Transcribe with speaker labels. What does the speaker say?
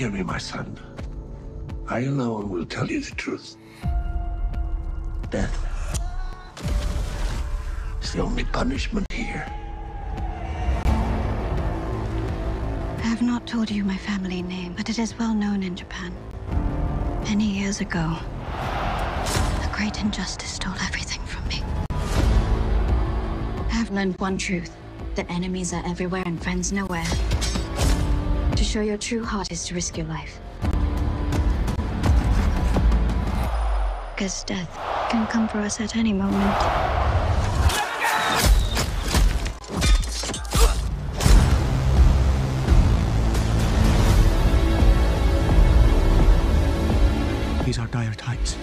Speaker 1: Hear me, my son. I alone will tell you the truth. Death is the only punishment here.
Speaker 2: I have not told you my family name, but it is well known in Japan. Many years ago, a great injustice stole everything from me. I have learned one truth that enemies are everywhere and friends nowhere. Sure, your true heart is to risk your life. Because death can come for us at any moment. These are dire times.